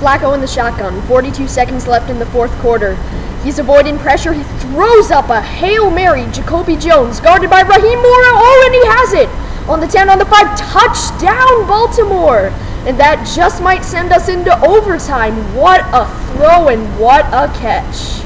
Flacco in the shotgun. 42 seconds left in the fourth quarter. He's avoiding pressure. He throws up a Hail Mary. Jacoby Jones, guarded by Rahim Moore. Oh, and he has it! On the 10, on the 5, touchdown, Baltimore! And that just might send us into overtime. What a throw and what a catch.